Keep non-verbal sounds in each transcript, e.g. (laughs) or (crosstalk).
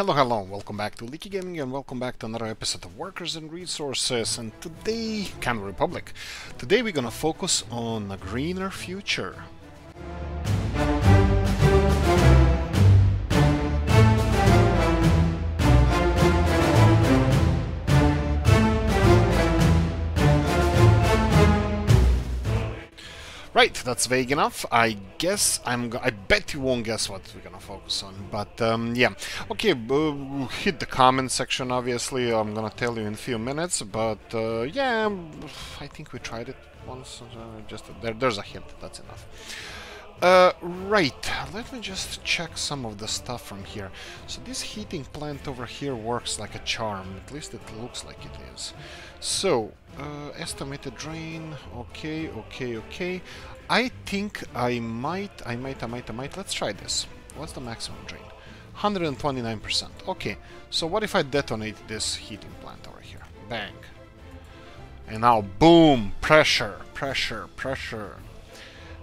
Hello, hello, welcome back to Oolykee Gaming and welcome back to another episode of Workers and Resources and today, Ceanwu Republic. Today we're gonna focus on a greener future. Right, that's vague enough. I guess I'm. I bet you won't guess what we're gonna focus on. But um, yeah, okay. Uh, hit the comment section. Obviously, I'm gonna tell you in a few minutes. But uh, yeah, I think we tried it once. Uh, just there, there's a hint. That's enough. Uh, right, let me just check some of the stuff from here. So this heating plant over here works like a charm, at least it looks like it is. So, uh, estimated drain, okay, okay, okay. I think I might, I might, I might, I might, let's try this. What's the maximum drain? 129%. Okay, so what if I detonate this heating plant over here? Bang. And now, boom, pressure, pressure, pressure.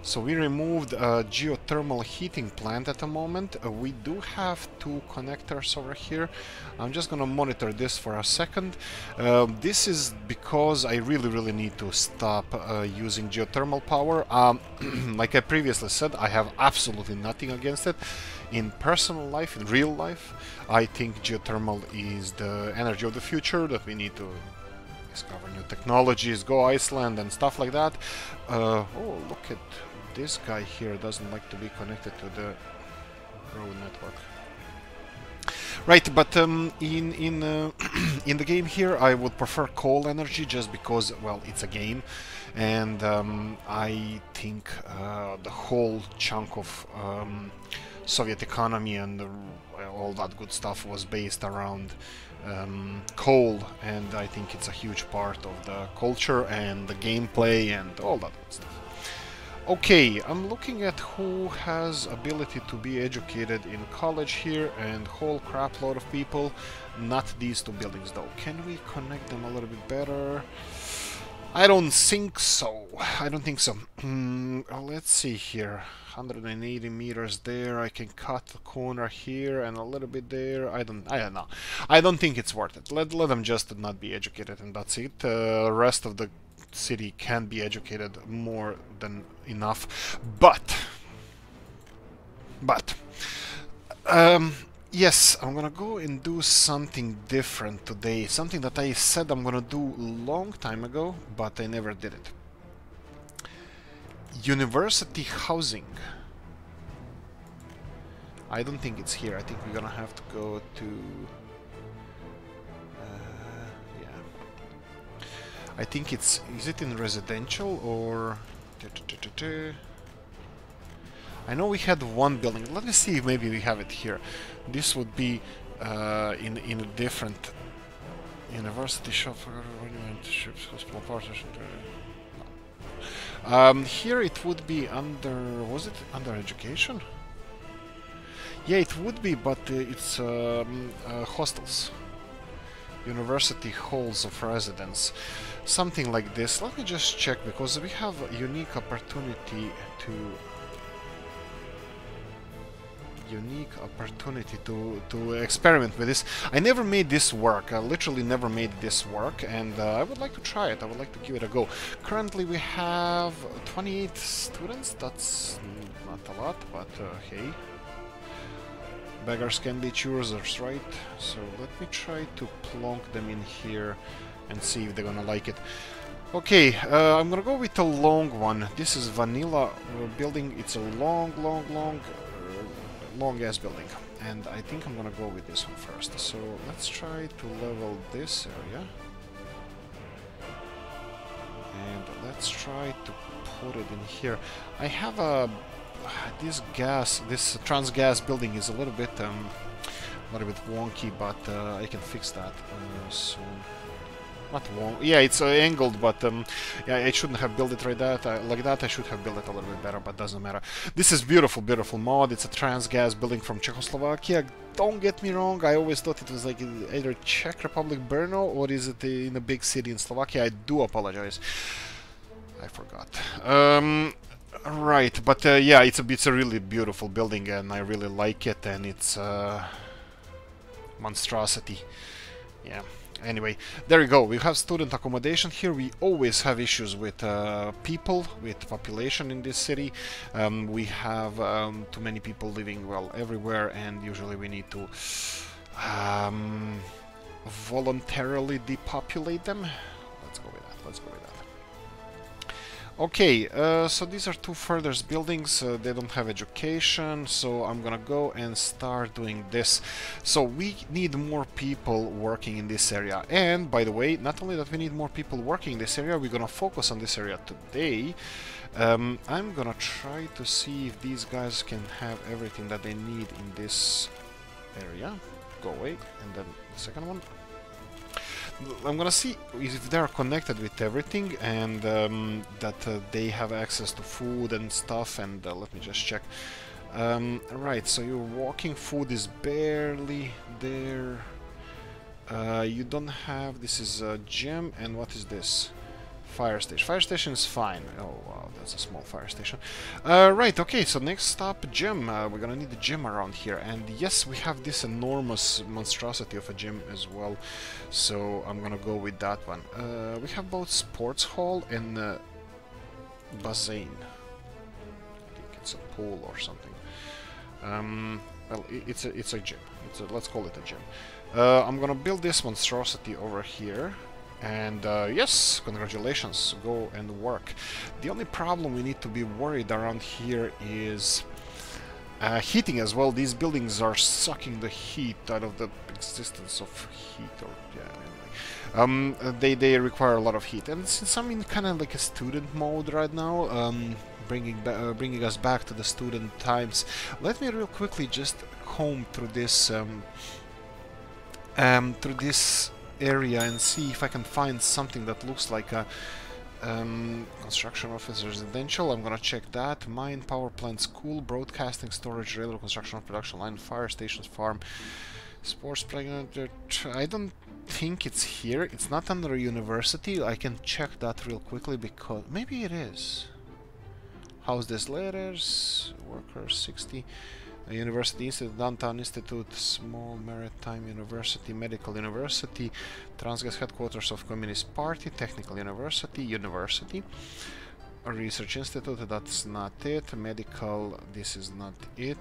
So we removed a geothermal heating plant at the moment. Uh, we do have two connectors over here. I'm just gonna monitor this for a second. Uh, this is because I really, really need to stop uh, using geothermal power. Um, (clears throat) like I previously said, I have absolutely nothing against it. In personal life, in real life, I think geothermal is the energy of the future that we need to discover new technologies, go Iceland and stuff like that. Uh, oh, look at this guy here doesn't like to be connected to the road network. Right, but um, in in uh, (clears throat) in the game here, I would prefer coal energy just because, well, it's a game, and um, I think uh, the whole chunk of um, Soviet economy and all that good stuff was based around um, coal, and I think it's a huge part of the culture and the gameplay and all that good stuff. Okay, I'm looking at who has ability to be educated in college here and whole crap load of people. Not these two buildings though. Can we connect them a little bit better? I don't think so. I don't think so. Mm, let's see here. 180 meters there. I can cut the corner here and a little bit there. I don't. I don't know. I don't think it's worth it. Let let them just not be educated and that's it. Uh, rest of the city can be educated more than enough. But, but, um, yes, I'm gonna go and do something different today. Something that I said I'm gonna do long time ago, but I never did it. University housing. I don't think it's here. I think we're gonna have to go to I think it's... is it in residential or... I know we had one building. Let me see if maybe we have it here. This would be uh, in in a different university shop for hospital. Um, here it would be under was it under education? Yeah, it would be, but uh, it's um, uh, hostels university halls of residence something like this. Let me just check because we have a unique opportunity to unique opportunity to to experiment with this. I never made this work. I literally never made this work and uh, I would like to try it. I would like to give it a go. Currently we have 28 students. That's not a lot but uh, hey. Beggars can be choosers, right? So let me try to plonk them in here and see if they're gonna like it. Okay, uh, I'm gonna go with a long one. This is vanilla uh, building. It's a long, long, long, uh, long ass building. And I think I'm gonna go with this one first. So let's try to level this area. And let's try to put it in here. I have a this gas, this Transgas building is a little bit, um, a little bit wonky, but uh, I can fix that uh, soon. Not wonk. Yeah, it's uh, angled, but um, yeah, I shouldn't have built it right that uh, like that. I should have built it a little bit better, but doesn't matter. This is beautiful, beautiful mod. It's a Transgas building from Czechoslovakia. Don't get me wrong. I always thought it was like either Czech Republic Brno or is it in a big city in Slovakia. I do apologize. I forgot. Um, Right, but uh, yeah, it's a it's a really beautiful building, and I really like it, and it's uh, monstrosity. Yeah. Anyway, there you go. We have student accommodation here. We always have issues with uh, people, with population in this city. Um, we have um, too many people living, well, everywhere, and usually we need to um, voluntarily depopulate them. Let's go with that. Let's go with that. Okay, uh, so these are two further buildings, uh, they don't have education, so I'm gonna go and start doing this. So we need more people working in this area. And, by the way, not only that we need more people working in this area, we're gonna focus on this area today. Um, I'm gonna try to see if these guys can have everything that they need in this area. Go away, and then the second one. I'm gonna see if they're connected with everything and um, that uh, they have access to food and stuff and uh, let me just check. Um, right so your walking food is barely there. Uh, you don't have this is a gem and what is this fire station. Fire station is fine. Oh, wow, that's a small fire station. Uh, right, okay, so next stop, gym. Uh, we're gonna need a gym around here. And yes, we have this enormous monstrosity of a gym as well. So I'm gonna go with that one. Uh, we have both sports hall and uh, bazain. I think it's a pool or something. Um, well, it's a, it's a gym. It's a, let's call it a gym. Uh, I'm gonna build this monstrosity over here. And uh, yes, congratulations, go and work. The only problem we need to be worried around here is uh, heating as well. These buildings are sucking the heat out of the existence of heat. Or yeah. Um, they they require a lot of heat. And since I'm in kind of like a student mode right now, um, bringing uh, bringing us back to the student times, let me real quickly just comb through this um, um, through this area and see if I can find something that looks like a um, construction office residential. I'm gonna check that. Mine, power plant, school, broadcasting, storage, railroad construction, production line, fire stations, farm, sports playground. I don't think it's here. It's not under university. I can check that real quickly because maybe it is. How's this letters? Workers 60. University Institute, Downtown Institute, Small Maritime University, Medical University, Transgas Headquarters of Communist Party, Technical University, University, Research Institute, that's not it, Medical, this is not it,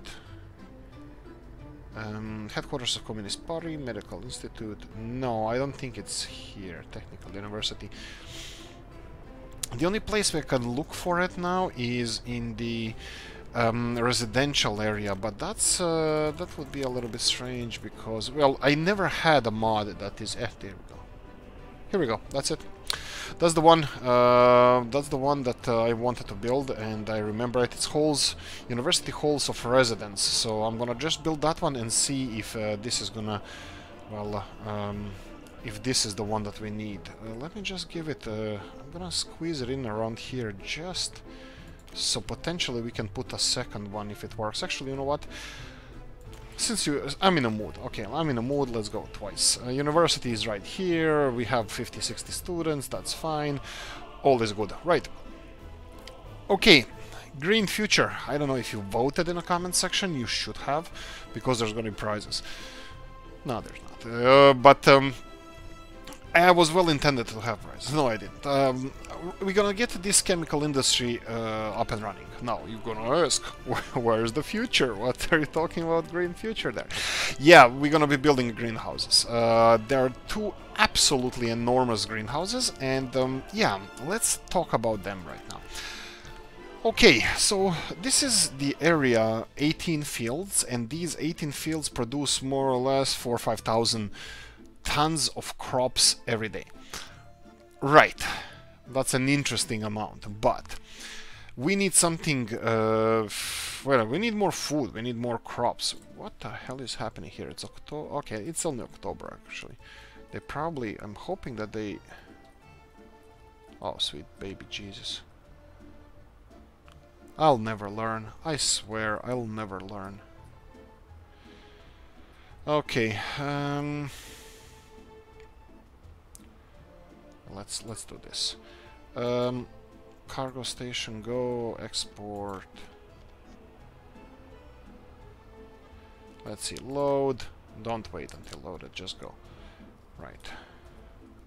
um, headquarters of Communist Party, Medical Institute, no, I don't think it's here, Technical University. The only place we can look for it now is in the um, residential area, but that's uh, that would be a little bit strange because well, I never had a mod that is. Eh, there we go. Here we go. That's it. That's the one. Uh, that's the one that uh, I wanted to build, and I remember it. It's halls, university halls of residence. So I'm gonna just build that one and see if uh, this is gonna, well, um, if this is the one that we need. Uh, let me just give it. Uh, I'm gonna squeeze it in around here just so potentially we can put a second one if it works. Actually, you know what? Since you... I'm in a mood. Okay, I'm in a mood, let's go twice. Uh, university is right here, we have 50-60 students, that's fine. All is good. Right. Okay, Green Future. I don't know if you voted in the comment section, you should have, because there's gonna be prizes. No, there's not. Uh, but um, I was well intended to have prizes. No, I didn't. Um, we're gonna get this chemical industry uh, up and running. Now, you're gonna ask, (laughs) where's the future? What are you talking about green future there? Yeah, we're gonna be building greenhouses. Uh, there are two absolutely enormous greenhouses, and um, yeah, let's talk about them right now. Okay, so this is the area 18 fields, and these 18 fields produce more or less 4 or 5,000 tons of crops every day. Right, that's an interesting amount, but we need something, uh, well, we need more food, we need more crops. What the hell is happening here? It's October, okay, it's only October actually. They probably, I'm hoping that they... Oh, sweet baby Jesus. I'll never learn. I swear, I'll never learn. Okay, um... let's let's do this. Um, cargo station, go export. Let's see, load. Don't wait until loaded, just go. Right.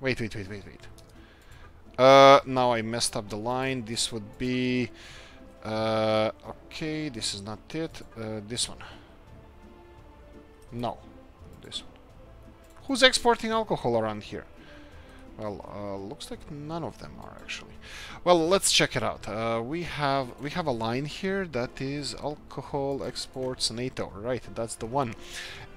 Wait, wait, wait, wait, wait. Uh, now I messed up the line. This would be... Uh, okay, this is not it. Uh, this one. No, this one. Who's exporting alcohol around here? Well, uh, looks like none of them are actually. Well, let's check it out. Uh, we have we have a line here that is alcohol exports NATO. Right, that's the one.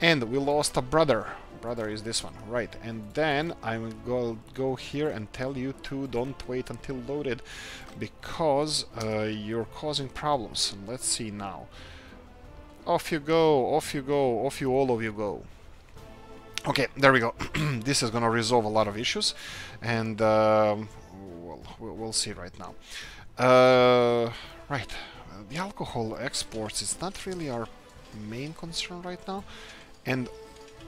And we lost a brother. Brother is this one. Right, and then I'm to go here and tell you to don't wait until loaded because uh, you're causing problems. Let's see now. Off you go, off you go, off you all of you go. Okay, there we go. (clears throat) this is gonna resolve a lot of issues, and um, we'll, we'll see right now. Uh, right, the alcohol exports is not really our main concern right now. And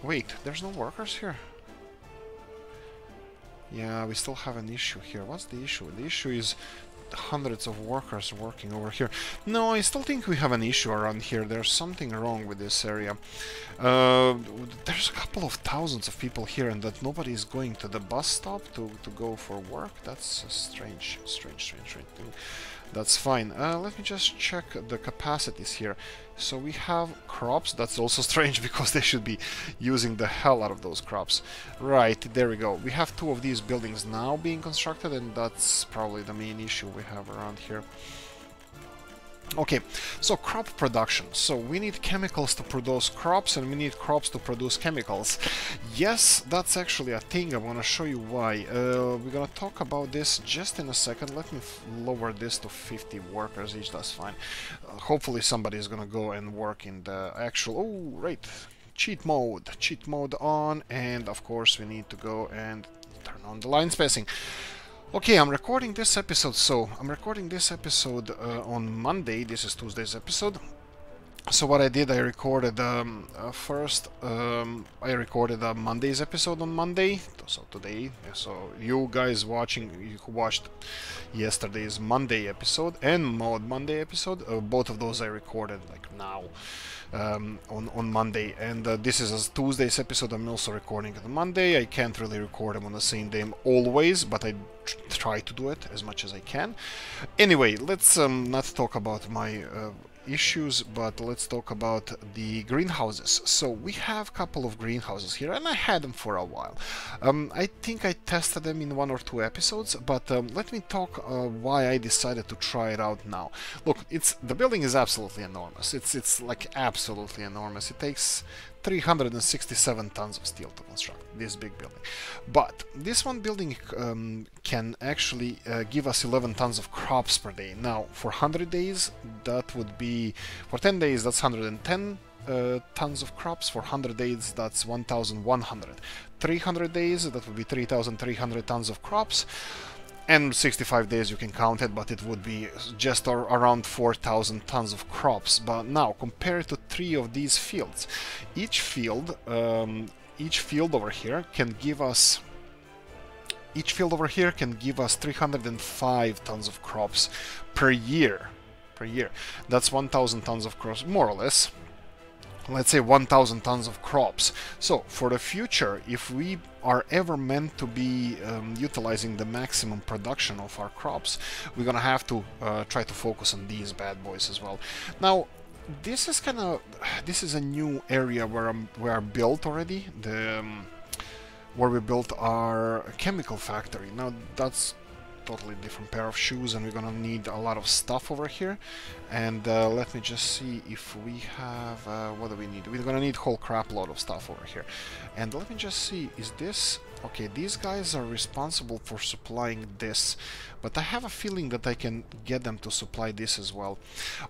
wait, there's no workers here. Yeah, we still have an issue here. What's the issue? The issue is hundreds of workers working over here. No, I still think we have an issue around here. There's something wrong with this area. Uh, there's a couple of thousands of people here and that nobody is going to the bus stop to, to go for work. That's a strange, strange, strange, strange thing. That's fine. Uh, let me just check the capacities here. So we have crops. That's also (laughs) strange because they should be using the hell out of those crops. Right, there we go. We have two of these buildings now being constructed and that's probably the main issue we have around here. Okay, so crop production. So we need chemicals to produce crops and we need crops to produce chemicals. Yes, that's actually a thing. I'm gonna show you why. Uh, we're gonna talk about this just in a second. Let me lower this to 50 workers each, that's fine. Uh, hopefully somebody is gonna go and work in the actual... Oh, right. Cheat mode. Cheat mode on. And of course we need to go and turn on the line spacing. Okay, I'm recording this episode, so I'm recording this episode uh, on Monday, this is Tuesday's episode. So what I did, I recorded um, uh, first, um, I recorded a Monday's episode on Monday, so today, so you guys watching, you watched yesterday's Monday episode and Mod Monday episode, uh, both of those I recorded like now um, on, on Monday. And uh, this is a Tuesday's episode. I'm also recording on Monday. I can't really record them on the same day always, but I try to do it as much as I can. Anyway, let's um, not talk about my uh, issues, but let's talk about the greenhouses. So we have a couple of greenhouses here, and I had them for a while. Um, I think I tested them in one or two episodes, but um, let me talk uh, why I decided to try it out now. Look, it's the building is absolutely enormous. It's it's like absolutely enormous. It takes 367 tons of steel to construct this big building. But this one building um, can actually uh, give us 11 tons of crops per day. Now, for 100 days, that would be, for 10 days, that's 110 uh, tons of crops. For 100 days, that's 1,100. 300 days, that would be 3,300 tons of crops and 65 days you can count it, but it would be just around 4,000 tons of crops. But now, compared to three of these fields, each field, um, each field over here can give us each field over here can give us 305 tons of crops per year. Per year. That's 1,000 tons of crops, more or less let's say 1000 tons of crops. So for the future, if we are ever meant to be um, utilizing the maximum production of our crops, we're gonna have to uh, try to focus on these bad boys as well. Now, this is kind of this is a new area where I'm built already the um, where we built our chemical factory. Now that's totally different pair of shoes and we're gonna need a lot of stuff over here. And uh, let me just see if we have uh, what do we need? We're gonna need whole crap load of stuff over here. And let me just see is this okay these guys are responsible for supplying this but I have a feeling that I can get them to supply this as well.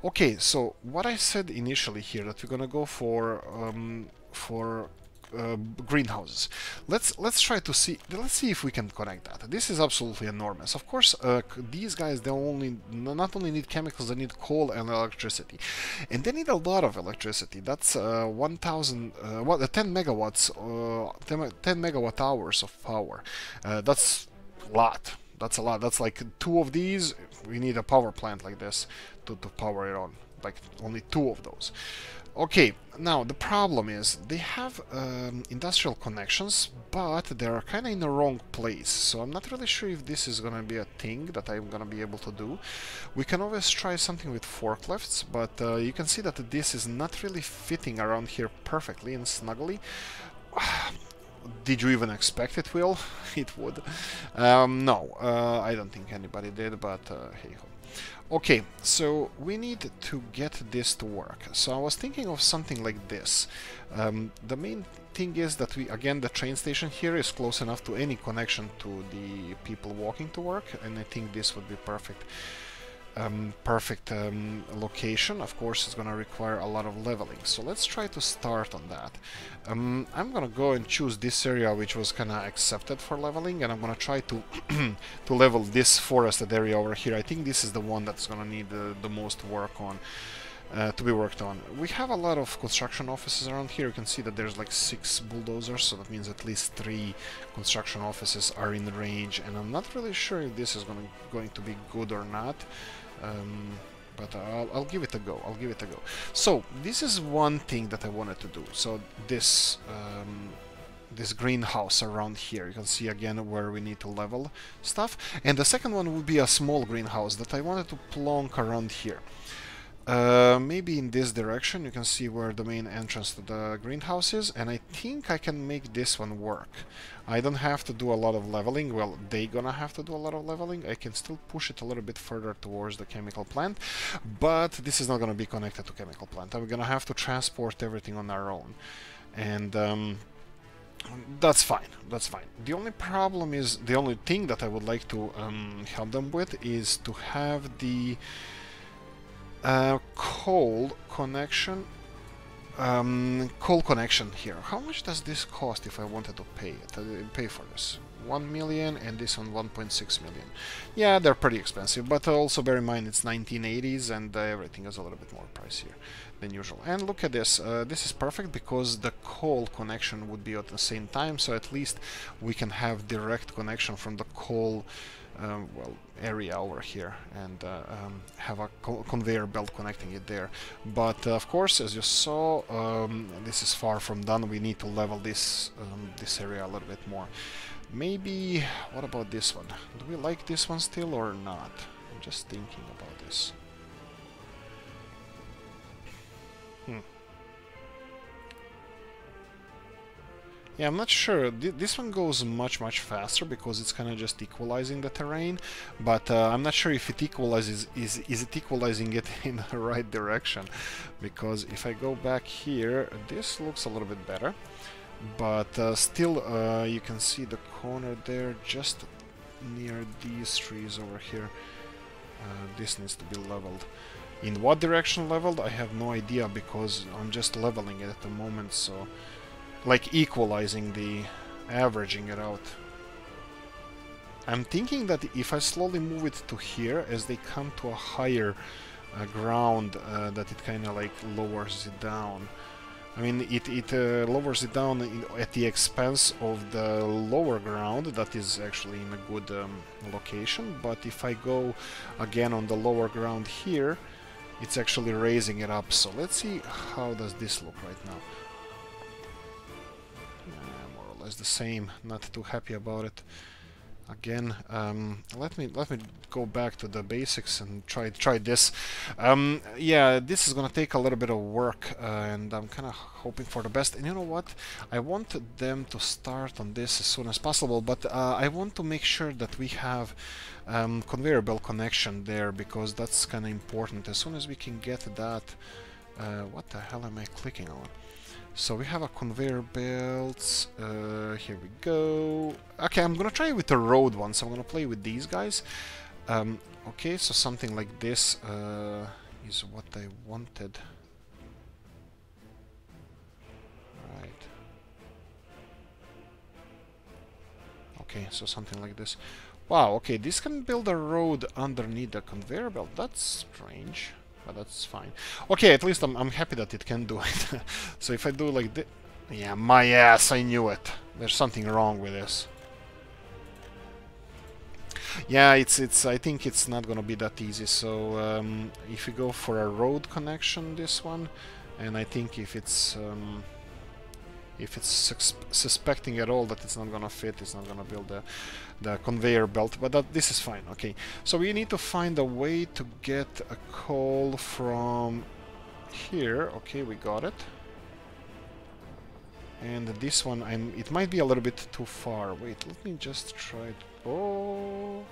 Okay so what I said initially here that we're gonna go for um, for uh, greenhouses. Let's let's try to see. Let's see if we can connect that. This is absolutely enormous. Of course, uh, these guys they only not only need chemicals, they need coal and electricity, and they need a lot of electricity. That's uh, 1,000, uh, what, uh, 10 megawatts, uh, 10, 10, megawatt hours of power. That's a lot. That's a lot. That's like two of these. We need a power plant like this to, to power it on like only two of those. Okay, now the problem is they have um, industrial connections, but they're kind of in the wrong place. So I'm not really sure if this is gonna be a thing that I'm gonna be able to do. We can always try something with forklifts, but uh, you can see that this is not really fitting around here perfectly and snugly. (sighs) Did you even expect it will? (laughs) it would. Um, no, uh, I don't think anybody did, but uh, hey ho. Okay, so we need to get this to work. So I was thinking of something like this. Um, the main thing is that we, again, the train station here is close enough to any connection to the people walking to work, and I think this would be perfect um, perfect um, location, of course it's gonna require a lot of leveling. So let's try to start on that. Um, I'm gonna go and choose this area which was kinda accepted for leveling and I'm gonna try to (clears throat) to level this forested area over here. I think this is the one that's gonna need the, most work on. Uh, to be worked on. We have a lot of construction offices around here. You can see that there's like six bulldozers, so that means at least three construction offices are in range, and I'm not really sure if this is gonna, going to be good or not. Um, but I'll, I'll, give it a go. I'll give it a go. So this is one thing that I wanted to do. So this um, this greenhouse around here. You can see again where we need to level stuff. And the second one would be a small greenhouse that I wanted to plonk around here. Uh, maybe in this direction you can see where the main entrance to the greenhouse is and I think I can make this one work. I don't have to do a lot of leveling, well they gonna have to do a lot of leveling, I can still push it a little bit further towards the chemical plant, but this is not gonna be connected to chemical plant, I'm gonna have to transport everything on our own. And um, that's fine, that's fine. The only problem is, the only thing that I would like to um, help them with is to have the uh, coal connection um, coal connection here. How much does this cost if I wanted to pay it, uh, pay for this? 1 million and this one 1.6 million. Yeah, they're pretty expensive, but also bear in mind it's 1980s and uh, everything is a little bit more pricier than usual. And look at this, uh, this is perfect because the coal connection would be at the same time, so at least we can have direct connection from the coal um, well area over here and uh, um, have a co conveyor belt connecting it there. But uh, of course as you saw um, this is far from done. We need to level this um, this area a little bit more. Maybe what about this one? Do we like this one still or not? I'm just thinking about this Yeah, I'm not sure. This one goes much, much faster because it's kind of just equalizing the terrain, but uh, I'm not sure if it equalizes, is, is it equalizing it (laughs) in the right direction? Because if I go back here, this looks a little bit better, but uh, still uh, you can see the corner there just near these trees over here. Uh, this needs to be leveled. In what direction leveled, I have no idea because I'm just leveling it at the moment, so like equalizing the averaging it out. I'm thinking that if I slowly move it to here, as they come to a higher uh, ground, uh, that it kind of like lowers it down. I mean, it, it uh, lowers it down in, at the expense of the lower ground that is actually in a good um, location, but if I go again on the lower ground here, it's actually raising it up. So let's see how does this look right now as the same, not too happy about it. Again, um, let me let me go back to the basics and try try this. Um, yeah, this is gonna take a little bit of work, uh, and I'm kind of hoping for the best. And you know what? I want them to start on this as soon as possible, but uh, I want to make sure that we have um, conveyor belt connection there because that's kind of important. As soon as we can get that, uh, what the hell am I clicking on? So we have a conveyor belt. Uh, here we go. Okay, I'm gonna try with the road ones. I'm gonna play with these guys. Um, okay, so something like this uh, is what I wanted. Right. Okay, so something like this. Wow, okay, this can build a road underneath the conveyor belt. That's strange but that's fine. Okay, at least I'm, I'm happy that it can do it. (laughs) so if I do like this... Yeah, my ass, I knew it. There's something wrong with this. Yeah, it's it's. I think it's not gonna be that easy. So um, if you go for a road connection, this one, and I think if it's um, if it's sus suspecting at all that it's not gonna fit, it's not gonna build the the conveyor belt. But that this is fine. Okay. So we need to find a way to get a coal from here. Okay, we got it. And this one, I'm. It might be a little bit too far. Wait, let me just try. It. Oh.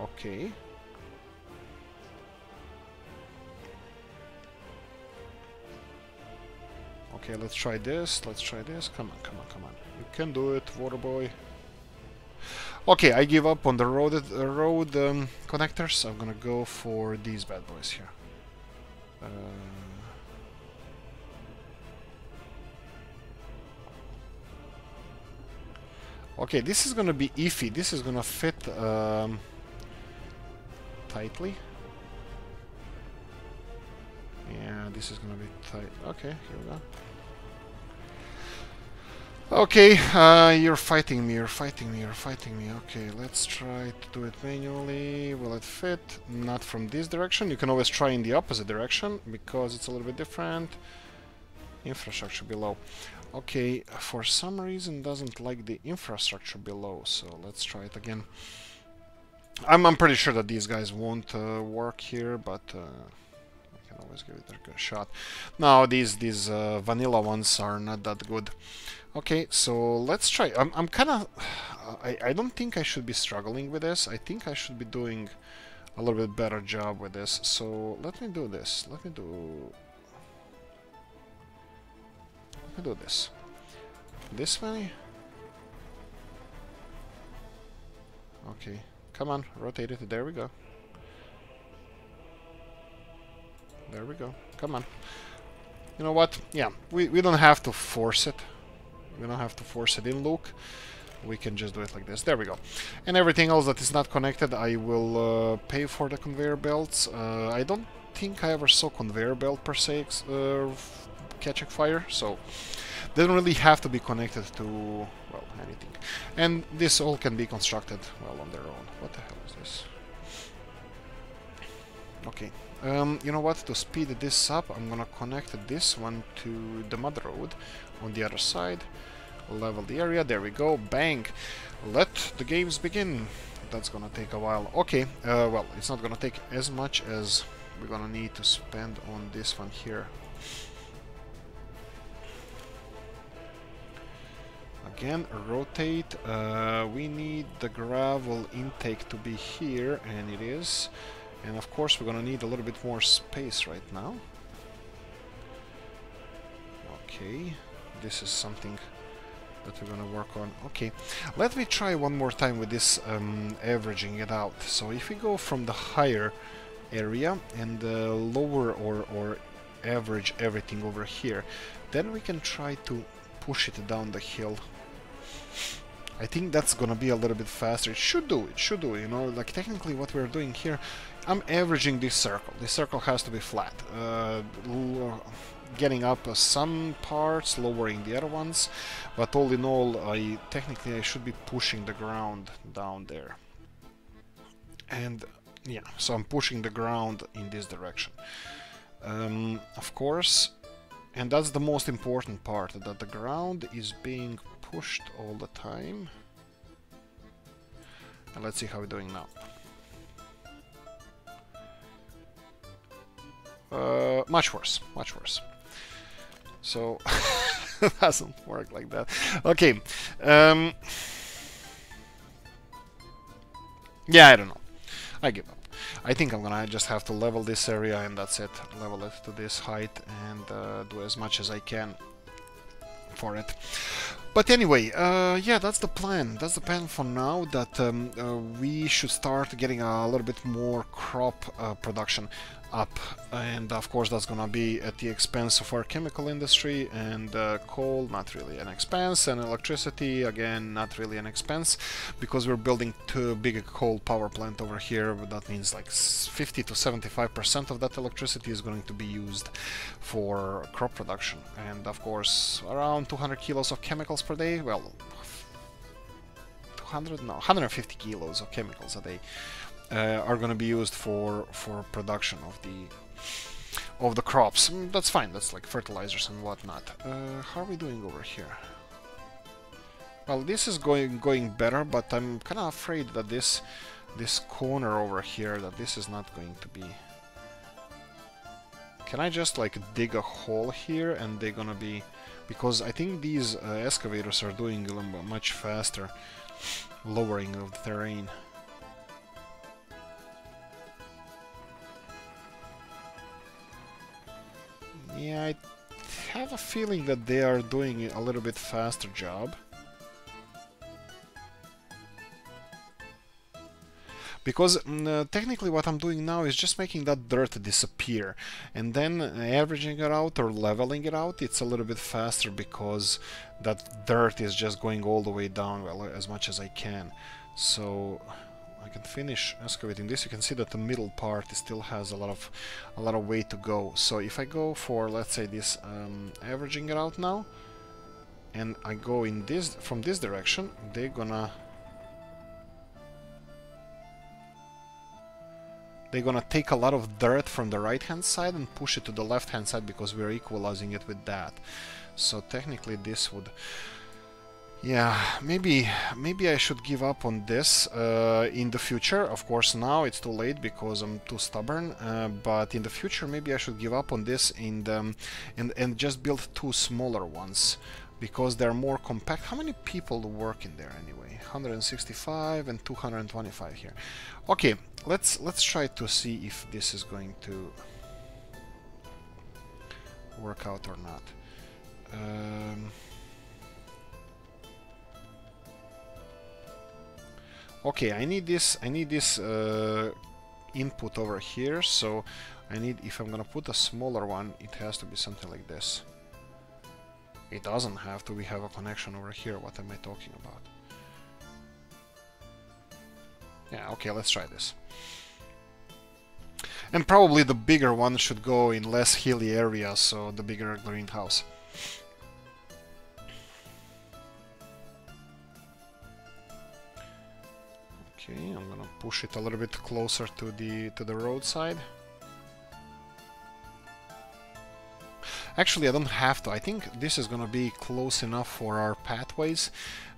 Okay. Okay, let's try this. Let's try this. Come on, come on, come on. You can do it, water boy. Okay, I give up on the road uh, road um, connectors. I'm gonna go for these bad boys here. Uh, okay, this is gonna be iffy. This is gonna fit um, tightly. Yeah, this is gonna be tight. Okay, here we go. Okay, uh, you're fighting me, you're fighting me, you're fighting me. Okay, let's try to do it manually. Will it fit? Not from this direction. You can always try in the opposite direction, because it's a little bit different. Infrastructure below. Okay, for some reason doesn't like the infrastructure below, so let's try it again. I'm, I'm pretty sure that these guys won't uh, work here, but... Uh, can always give it a shot. Now these these uh, vanilla ones are not that good. Okay, so let's try. I'm, I'm kind of... I, I don't think I should be struggling with this. I think I should be doing a little bit better job with this. So let me do this. Let me do... Me do this. This way? Okay, come on, rotate it. There we go. There we go. Come on. You know what? Yeah, we, we don't have to force it. We don't have to force it in, Luke. We can just do it like this. There we go. And everything else that is not connected, I will uh, pay for the conveyor belts. Uh, I don't think I ever saw conveyor belt per se uh, catching fire, so they don't really have to be connected to, well, anything. And this all can be constructed, well, on their own. What the hell is this? Okay. Um, you know what, to speed this up, I'm gonna connect this one to the mud road on the other side. Level the area, there we go, bang! Let the games begin! That's gonna take a while. Okay, uh, well, it's not gonna take as much as we're gonna need to spend on this one here. Again, rotate. Uh, we need the gravel intake to be here, and it is. And of course we're gonna need a little bit more space right now. Okay, this is something that we're gonna work on. Okay, let me try one more time with this um, averaging it out. So if we go from the higher area and uh, lower or, or average everything over here, then we can try to push it down the hill. I think that's gonna be a little bit faster. It should do, it should do, you know, like technically what we're doing here I'm averaging this circle. This circle has to be flat. Uh, getting up uh, some parts, lowering the other ones, but all in all, I technically I should be pushing the ground down there. And yeah, so I'm pushing the ground in this direction. Um, of course, and that's the most important part, that the ground is being pushed all the time. And let's see how we're doing now. Uh, much worse, much worse. So, (laughs) doesn't work like that. Okay. Um, yeah, I don't know. I give up. I think I'm gonna just have to level this area and that's it. Level it to this height and uh, do as much as I can for it. But anyway, uh, yeah, that's the plan. That's the plan for now, that um, uh, we should start getting a little bit more crop uh, production up. And of course that's gonna be at the expense of our chemical industry and uh, coal not really an expense and electricity again not really an expense because we're building too big a coal power plant over here. That means like 50 to 75 percent of that electricity is going to be used for crop production. And of course around 200 kilos of chemicals per day. Well 200 no 150 kilos of chemicals a day uh, are going to be used for for production of the of the crops. Mm, that's fine. That's like fertilizers and whatnot. Uh, how are we doing over here? Well, this is going going better, but I'm kind of afraid that this this corner over here that this is not going to be. Can I just like dig a hole here and they're gonna be because I think these uh, excavators are doing much faster lowering of the terrain. Yeah, I have a feeling that they are doing a little bit faster job. Because mm, uh, technically what I'm doing now is just making that dirt disappear and then averaging it out or leveling it out it's a little bit faster because that dirt is just going all the way down well, as much as I can. So I can finish excavating this. You can see that the middle part still has a lot of a lot of way to go. So if I go for let's say this um, averaging it out now, and I go in this from this direction, they're gonna they're gonna take a lot of dirt from the right hand side and push it to the left hand side because we're equalizing it with that. So technically this would yeah, maybe maybe I should give up on this uh, in the future. Of course, now it's too late because I'm too stubborn. Uh, but in the future, maybe I should give up on this in the, and and just build two smaller ones because they're more compact. How many people work in there anyway? 165 and 225 here. Okay, let's let's try to see if this is going to work out or not. Um, Okay, I need this. I need this uh, input over here. So I need, if I'm gonna put a smaller one, it has to be something like this. It doesn't have to. We have a connection over here. What am I talking about? Yeah, okay, let's try this. And probably the bigger one should go in less hilly areas, so the bigger greenhouse. Okay, I'm gonna push it a little bit closer to the to the roadside. Actually, I don't have to. I think this is gonna be close enough for our pathways,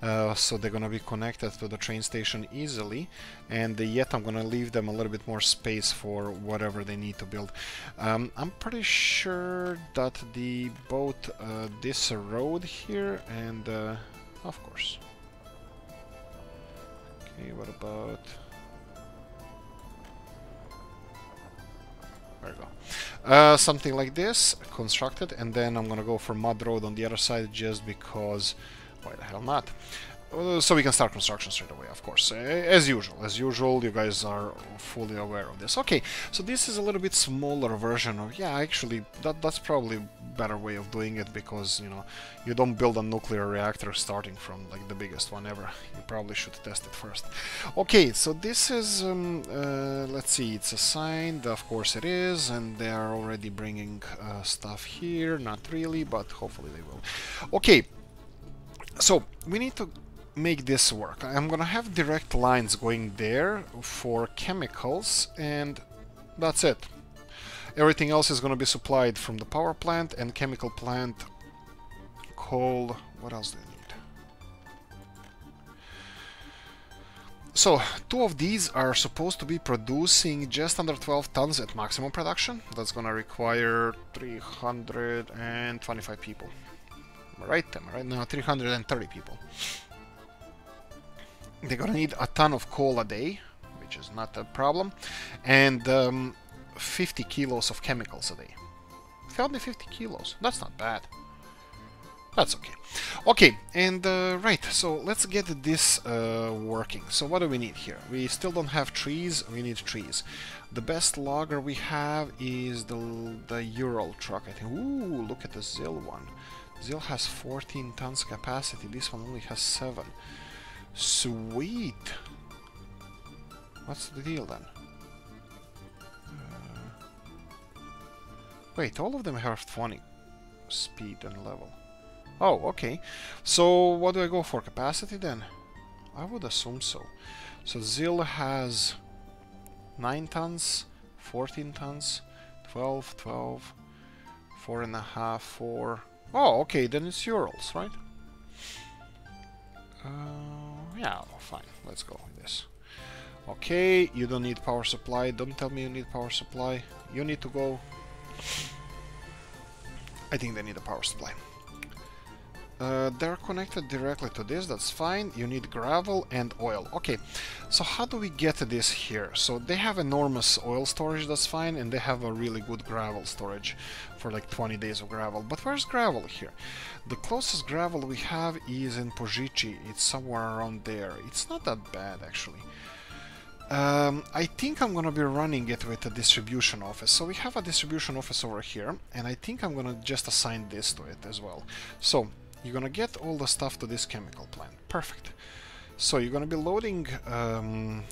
uh, so they're gonna be connected to the train station easily. And yet, I'm gonna leave them a little bit more space for whatever they need to build. Um, I'm pretty sure that the both uh, this road here and uh, of course What about... There we go. Uh, something like this, constructed, and then I'm gonna go for mud road on the other side just because... Why the hell not? So we can start construction straight away, of course. As usual, as usual, you guys are fully aware of this. Okay, so this is a little bit smaller version of... Yeah, actually, that that's probably better way of doing it, because, you know, you don't build a nuclear reactor starting from, like, the biggest one ever. You probably should test it first. Okay, so this is... Um, uh, let's see, it's assigned, of course it is, and they are already bringing uh, stuff here. Not really, but hopefully they will. Okay, so we need to make this work. I'm gonna have direct lines going there for chemicals and that's it. Everything else is gonna be supplied from the power plant and chemical plant, coal, what else do you need? So, two of these are supposed to be producing just under 12 tons at maximum production. That's gonna require 325 people. Am I right? Am I right? No, 330 people. They're gonna need a ton of coal a day, which is not a problem, and um, 50 kilos of chemicals a day. Only 50 kilos. That's not bad. That's okay. Okay, and uh, right, so let's get this uh, working. So what do we need here? We still don't have trees, we need trees. The best logger we have is the, the Ural truck, I think. Ooh, look at the ZIL one. ZIL has 14 tons capacity, this one only has 7. Sweet. What's the deal then? Uh, wait, all of them have 20 speed and level. Oh, okay. So what do I go for? Capacity then? I would assume so. So Zil has 9 tons, 14 tons, 12, 12, 4 and a half, 4. Oh, okay, then it's Urals, right? Uh, yeah, fine, let's go with this. Okay, you don't need power supply, don't tell me you need power supply. You need to go. I think they need a power supply. Uh, they're connected directly to this, that's fine. You need gravel and oil. Okay, so how do we get this here? So they have enormous oil storage, that's fine, and they have a really good gravel storage for like 20 days of gravel. But where's gravel here? The closest gravel we have is in Pojici. It's somewhere around there. It's not that bad, actually. Um, I think I'm gonna be running it with a distribution office. So we have a distribution office over here, and I think I'm gonna just assign this to it as well. So you're gonna get all the stuff to this chemical plant. Perfect. So you're gonna be loading... Um,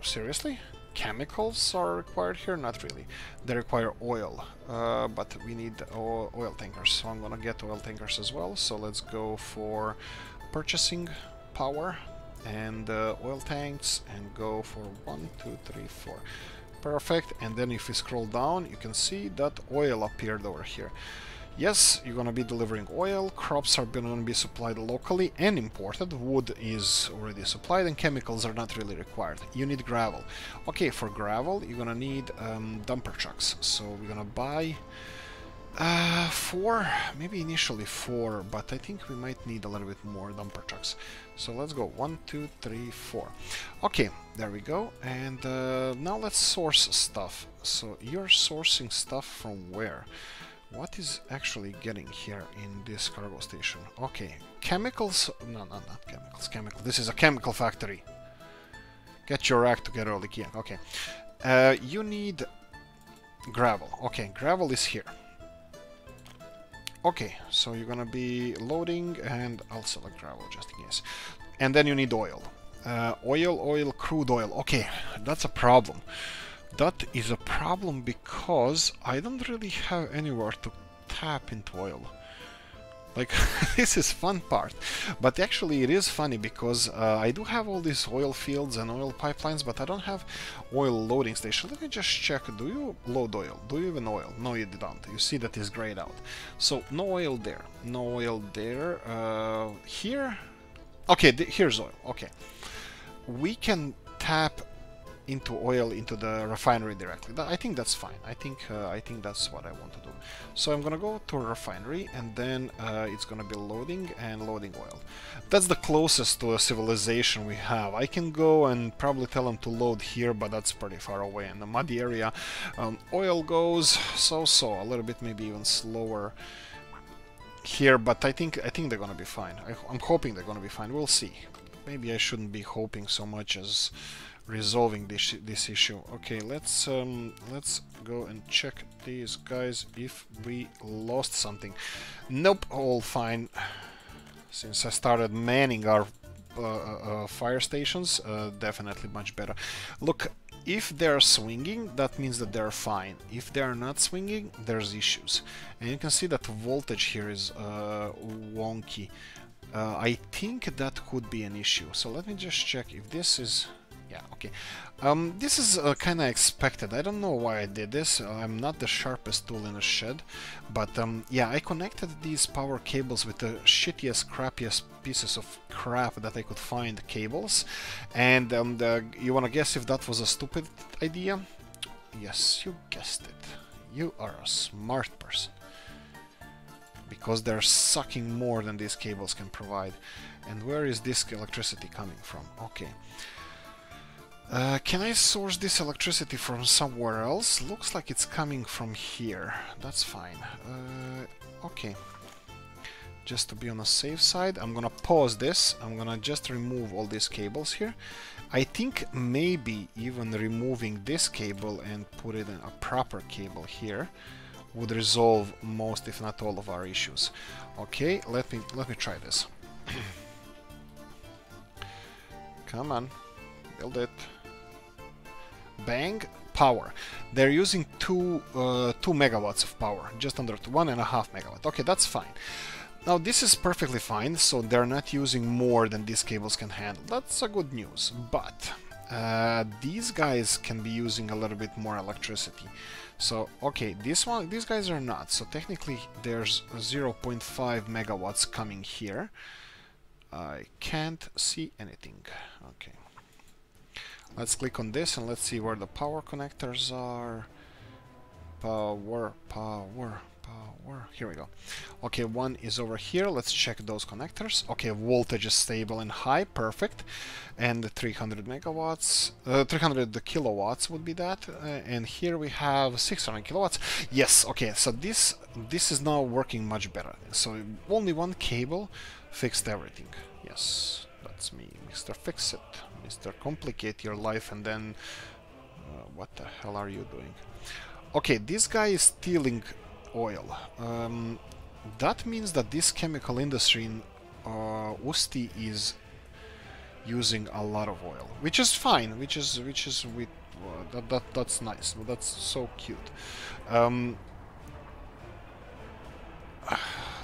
seriously? Chemicals are required here? Not really. They require oil, uh, but we need oil tankers. So I'm gonna get oil tankers as well. So let's go for purchasing power and uh, oil tanks and go for one, two, three, four. Perfect. And then if we scroll down, you can see that oil appeared over here. Yes, you're gonna be delivering oil, crops are gonna be supplied locally and imported, wood is already supplied and chemicals are not really required. You need gravel. Okay, for gravel you're gonna need um, dumper trucks, so we're gonna buy uh, four, maybe initially four, but I think we might need a little bit more dumper trucks. So let's go, one, two, three, four. Okay, there we go, and uh, now let's source stuff. So you're sourcing stuff from where? What is actually getting here in this cargo station? Okay, chemicals... No, no, not chemicals. Chemical. This is a chemical factory. Get your act together, Likia. Okay. Uh, you need gravel. Okay, gravel is here. Okay, so you're gonna be loading, and I'll select gravel just in case. And then you need oil. Uh, oil, oil, crude oil. Okay, that's a problem. That is a problem because I don't really have anywhere to tap into oil. Like, (laughs) this is fun part. But actually it is funny because uh, I do have all these oil fields and oil pipelines, but I don't have oil loading station. Let me just check. Do you load oil? Do you even oil? No, you don't. You see that is grayed out. So, no oil there. No oil there. Uh, here? Okay, here's oil. Okay. We can tap into oil into the refinery directly. I think that's fine. I think uh, I think that's what I want to do. So I'm gonna go to refinery and then uh, it's gonna be loading and loading oil. That's the closest to a civilization we have. I can go and probably tell them to load here, but that's pretty far away in the muddy area. Um, oil goes so-so, a little bit maybe even slower here, but I think I think they're gonna be fine. I, I'm hoping they're gonna be fine. We'll see. Maybe I shouldn't be hoping so much as resolving this this issue. Okay, let's um, let's go and check these guys if we lost something. Nope, all fine. Since I started manning our uh, uh, fire stations, uh, definitely much better. Look, if they're swinging, that means that they're fine. If they're not swinging, there's issues. And you can see that the voltage here is uh, wonky. Uh, I think that could be an issue. So let me just check if this is yeah, okay. Um, this is uh, kind of expected. I don't know why I did this. I'm not the sharpest tool in the shed. But um, yeah, I connected these power cables with the shittiest, crappiest pieces of crap that I could find cables. And um, the, you wanna guess if that was a stupid idea? Yes, you guessed it. You are a smart person. Because they're sucking more than these cables can provide. And where is this electricity coming from? Okay. Uh, can I source this electricity from somewhere else? Looks like it's coming from here. That's fine. Uh, okay. Just to be on the safe side, I'm gonna pause this. I'm gonna just remove all these cables here. I think maybe even removing this cable and put it in a proper cable here would resolve most, if not all, of our issues. Okay, let me let me try this. (clears throat) Come on, build it bang power they're using two uh, two megawatts of power just under one and a half megawatt okay that's fine now this is perfectly fine, so they're not using more than these cables can handle. That's a good news, but uh, these guys can be using a little bit more electricity. So, okay, this one, these guys are not, so technically there's 0.5 megawatts coming here. I can't see anything. Okay. Let's click on this and let's see where the power connectors are. Power, power, power. Here we go. Okay, one is over here. Let's check those connectors. Okay, voltage is stable and high. Perfect. And 300 megawatts, uh, 300 kilowatts would be that. Uh, and here we have 600 kilowatts. Yes, okay, so this this is now working much better. So only one cable fixed everything. Yes, that's me, Mr. Fix It. Mr. Complicate your life and then... Uh, what the hell are you doing? Okay, this guy is stealing oil. Um, that means that this chemical industry in uh, Usti is using a lot of oil, which is fine. Which is which is with uh, that that that's nice. That's so cute. Um, (sighs)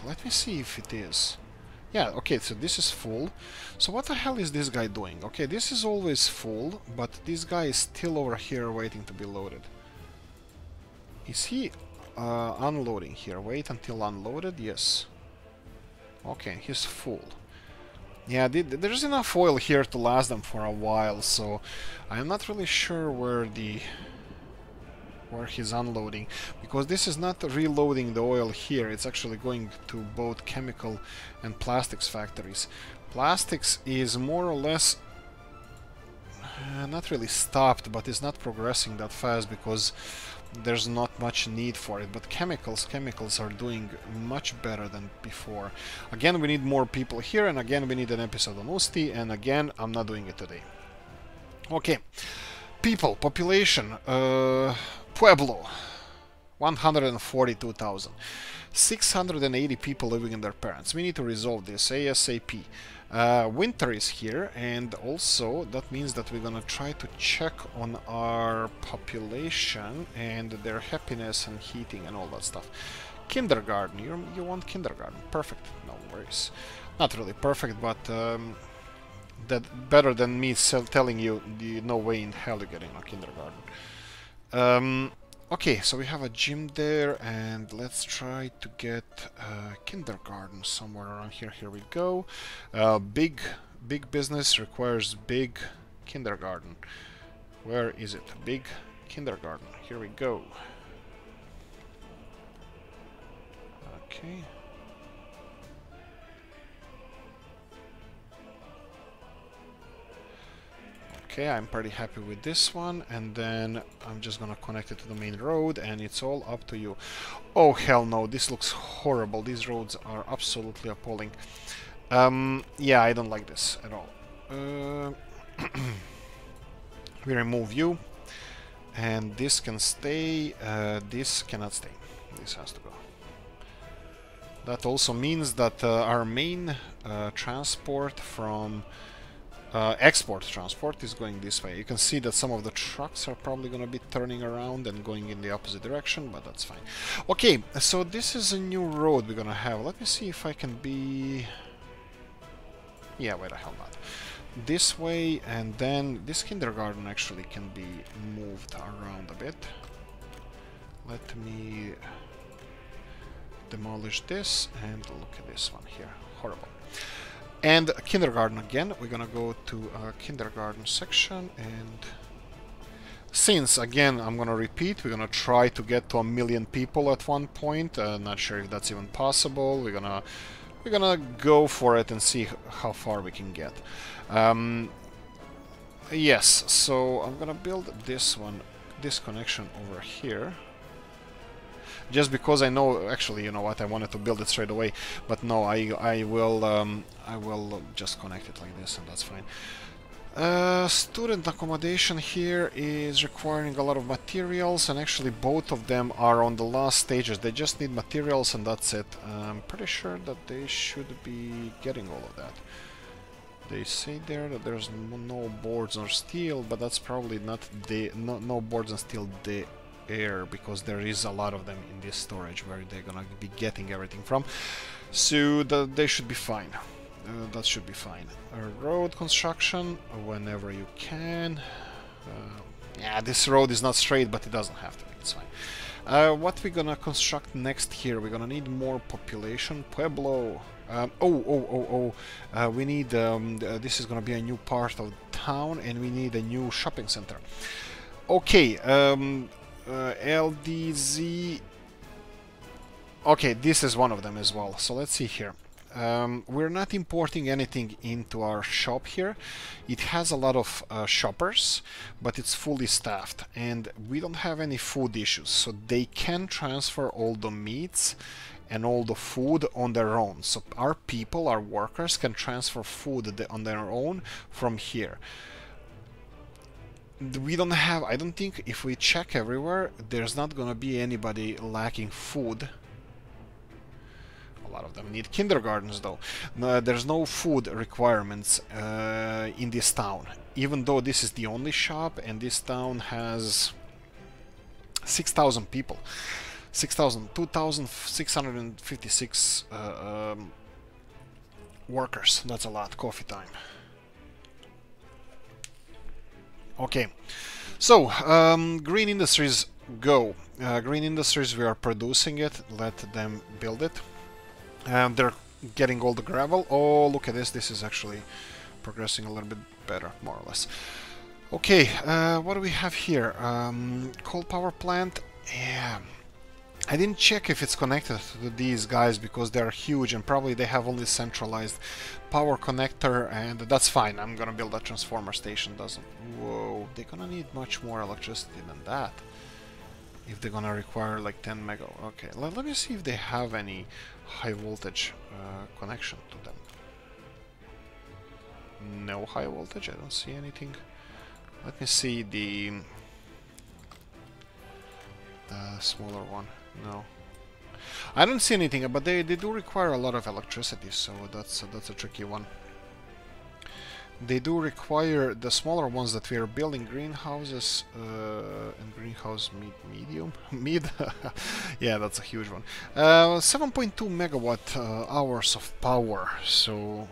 let me see if it is. Yeah, okay, so this is full. So what the hell is this guy doing? Okay, this is always full, but this guy is still over here waiting to be loaded. Is he uh, unloading here? Wait until unloaded? Yes. Okay, he's full. Yeah, there's enough oil here to last them for a while, so I'm not really sure where the where he's unloading. Because this is not reloading the oil here it's actually going to both chemical and plastics factories. Plastics is more or less uh, not really stopped but it's not progressing that fast because there's not much need for it. But chemicals chemicals are doing much better than before. Again we need more people here and again we need an episode on Usti and again I'm not doing it today. Okay. People population uh, Pueblo, 142,000. 680 people living in their parents. We need to resolve this ASAP. Uh, winter is here, and also that means that we're gonna try to check on our population and their happiness and heating and all that stuff. Kindergarten, you you want kindergarten? Perfect. No worries. Not really perfect, but um, that better than me telling you, no way in hell you're getting a kindergarten. Um, okay, so we have a gym there, and let's try to get a kindergarten somewhere around here. Here we go. Uh, big, big business requires big kindergarten. Where is it? Big kindergarten. Here we go. Okay. Okay, I'm pretty happy with this one, and then I'm just gonna connect it to the main road, and it's all up to you. Oh, hell no, this looks horrible. These roads are absolutely appalling. Um, yeah, I don't like this at all. Uh, (clears throat) we remove you, and this can stay, uh, this cannot stay. This has to go. That also means that uh, our main uh, transport from uh, export transport is going this way. You can see that some of the trucks are probably going to be turning around and going in the opposite direction, but that's fine. Okay, so this is a new road we're going to have. Let me see if I can be... Yeah, why the hell not? This way, and then this kindergarten actually can be moved around a bit. Let me demolish this and look at this one here. Horrible. And kindergarten again, we're gonna go to kindergarten section. And since again I'm gonna repeat we're gonna try to get to a million people at one point. Uh, not sure if that's even possible. We're gonna we're gonna go for it and see how far we can get. Um, yes. So I'm gonna build this one this connection over here just because I know actually you know what I wanted to build it straight away but no I I will um, I will just connect it like this and that's fine. Uh, student accommodation here is requiring a lot of materials and actually both of them are on the last stages. They just need materials and that's it. I'm pretty sure that they should be getting all of that. They say there that there's no boards or steel but that's probably not the no, no boards and steel the air because there is a lot of them in this storage where they're gonna be getting everything from. So that they should be fine. Uh, that should be fine. road construction whenever you can. Uh, yeah, this road is not straight, but it doesn't have to be. It's fine. Uh, what we're gonna construct next here? We're gonna need more population. Pueblo. Um, oh, oh, oh, oh. Uh, we need. Um, uh, this is gonna be a new part of town, and we need a new shopping center. Okay. Um, uh, LDZ. Okay, this is one of them as well. So let's see here. Um, we're not importing anything into our shop here. It has a lot of uh, shoppers, but it's fully staffed and we don't have any food issues. So they can transfer all the meats and all the food on their own. So our people, our workers can transfer food on their own from here. We don't have, I don't think if we check everywhere, there's not gonna be anybody lacking food a lot of them need kindergartens though. Uh, there's no food requirements uh, in this town, even though this is the only shop and this town has 6,000 people. 6,000, 2,656 uh, um, workers. That's a lot. Coffee time. Okay, so um, Green Industries go. Uh, Green Industries, we are producing it. Let them build it. And they're getting all the gravel. Oh, look at this. This is actually progressing a little bit better, more or less. Okay, uh, what do we have here? Um, coal power plant. Yeah. I didn't check if it's connected to these guys because they're huge and probably they have only centralized power connector and that's fine. I'm gonna build a transformer station. Doesn't. Whoa, they're gonna need much more electricity than that if they're gonna require like 10 mega. Okay, let, let me see if they have any high voltage uh, connection to them. No high voltage, I don't see anything. Let me see the, the smaller one. No. I don't see anything, but they, they do require a lot of electricity, so that's, that's a tricky one. They do require the smaller ones that we are building greenhouses uh, and greenhouse mid medium (laughs) mid. (laughs) yeah, that's a huge one. Uh, 7.2 megawatt uh, hours of power. So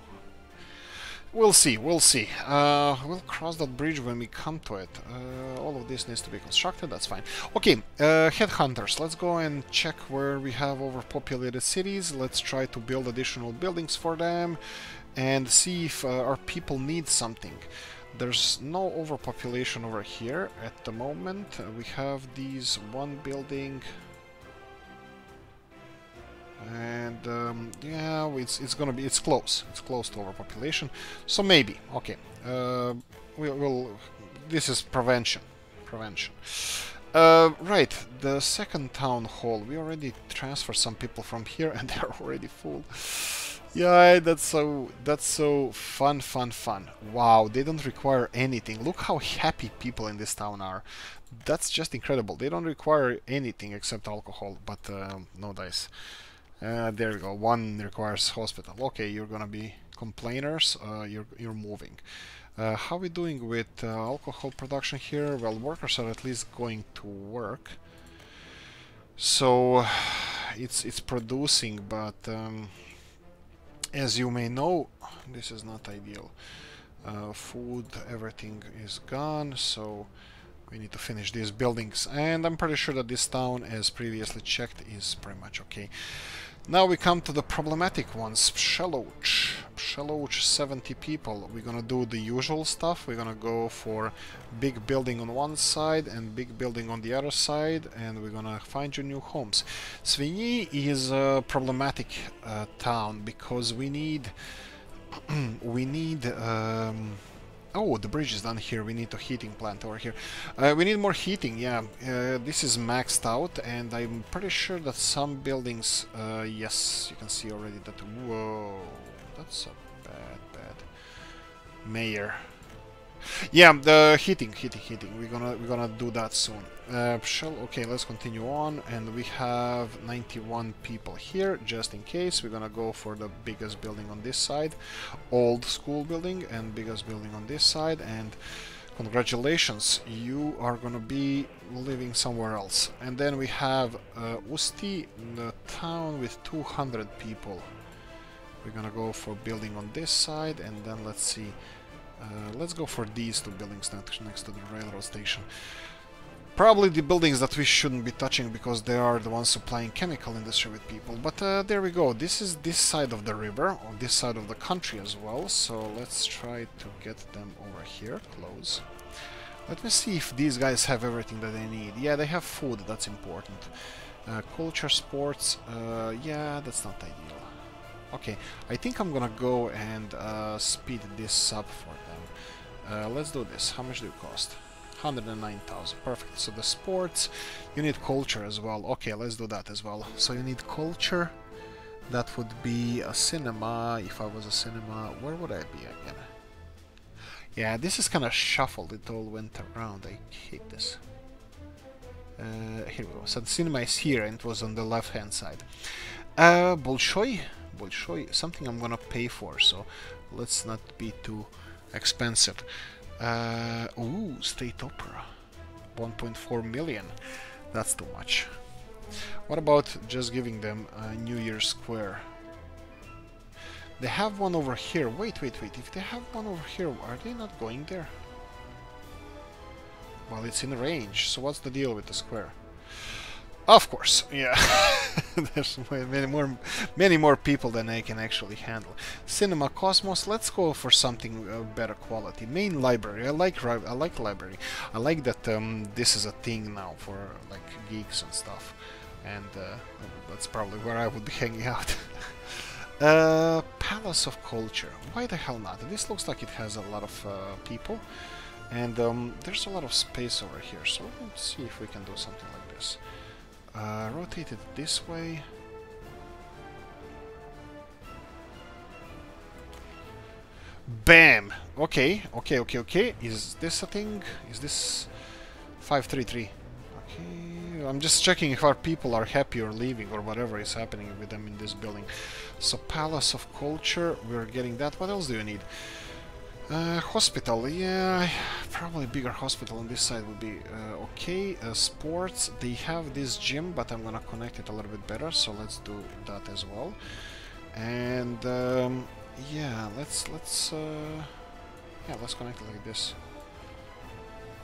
we'll see. We'll see. Uh, we'll cross that bridge when we come to it. Uh, all of this needs to be constructed. That's fine. Okay, uh, headhunters. Let's go and check where we have overpopulated cities. Let's try to build additional buildings for them and see if uh, our people need something. There's no overpopulation over here at the moment. We have these one building and um, yeah, it's it's gonna be it's close. It's close to overpopulation, so maybe okay. Uh, we will. This is prevention. Prevention. Uh, right, the second town hall. We already transferred some people from here, (laughs) and they're already full. Yeah, that's so that's so fun, fun, fun. Wow, they don't require anything. Look how happy people in this town are. That's just incredible. They don't require anything except alcohol, but uh, no dice. Uh, there we go. One requires hospital. Okay, you're gonna be complainers. Uh, you're you're moving. Uh, how we doing with uh, alcohol production here? Well, workers are at least going to work. So (sighs) it's it's producing, but. Um, as you may know, this is not ideal. Uh, food, everything is gone, so we need to finish these buildings. And I'm pretty sure that this town, as previously checked, is pretty much okay. Now we come to the problematic ones. Psheloch. Psheloch, 70 people. We're gonna do the usual stuff. We're gonna go for big building on one side and big building on the other side. And we're gonna find you new homes. Svinyi is a problematic uh, town because we need... (clears throat) we need... Um, Oh, the bridge is done here. We need a heating plant over here. Uh, we need more heating, yeah. Uh, this is maxed out, and I'm pretty sure that some buildings... Uh, yes, you can see already that... Whoa, that's a bad, bad... Mayor. Yeah, the heating, heating, heating. We're gonna we're gonna do that soon. Uh, shall okay, let's continue on, and we have 91 people here, just in case. We're gonna go for the biggest building on this side, old school building, and biggest building on this side, and congratulations, you are gonna be living somewhere else. And then we have uh, Usti, the town with 200 people. we're gonna go for building on this side and then let's see uh, let's go for these two buildings next, to the railroad station Probably the buildings that we shouldn't be touching because they are the ones supplying chemical industry with people. But uh, there we go. This is this side of the river, or this side of the country as well. So let's try to get them over here, close. Let me see if these guys have everything that they need. Yeah, they have food, that's important. Uh, culture, sports, uh, yeah, that's not ideal. Okay, I think I'm gonna go and uh, speed this up for. Uh, let's do this. How much do it cost? 109,000. Perfect. So the sports, you need culture as well. Okay, let's do that as well. So you need culture. That would be a cinema. If I was a cinema, where would I be again? Yeah, this is kind of shuffled. It all went around. I hate this. Uh, here we go. So the cinema is here and it was on the left hand side. Uh, Bolshoi? Bolshoi, something I'm gonna pay for, so let's not be too expensive. Uh, ooh, State Opera. 1.4 million. That's too much. What about just giving them a New Year's Square? They have one over here. Wait, wait, wait. If they have one over here, are they not going there? Well, it's in range, so what's the deal with the square? Of course, yeah. (laughs) (laughs) There's many more, many more people than I can actually handle. Cinema Cosmos. Let's go for something uh, better quality. Main library. I like I like library. I like that um, this is a thing now for like geeks and stuff, and uh, that's probably where I would be (laughs) hanging out. (laughs) uh, Palace of Culture. Why the hell not? This looks like it has a lot of uh, people, and um, there's a lot of space over here. So let's see if we can do something like this. Uh, rotate it this way. Bam! Okay, okay, okay, okay. Is this a thing? Is this 533? Okay, I'm just checking if our people are happy or leaving or whatever is happening with them in this building. So Palace of Culture, we're getting that. What else do you need? Uh, hospital, yeah, probably bigger hospital on this side would be uh, okay. Uh, sports, they have this gym, but I'm gonna connect it a little bit better, so let's do that as well. And um, yeah, let's let's uh, yeah let's connect like this,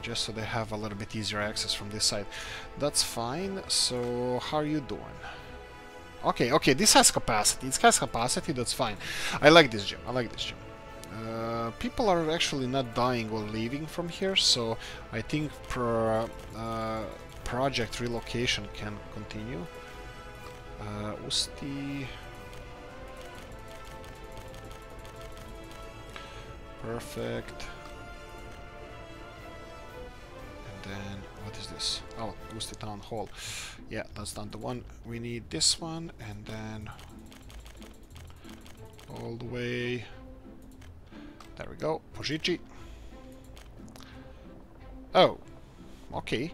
just so they have a little bit easier access from this side. That's fine. So how are you doing? Okay, okay, this has capacity. It has capacity. That's fine. I like this gym. I like this gym. Uh, people are actually not dying or leaving from here, so I think pro, uh, project relocation can continue. Uh, Usti... Perfect. And then, what is this? Oh, Usti Town Hall. Yeah, that's not the one. We need this one, and then all the way there we go. Požiči. Oh, okay.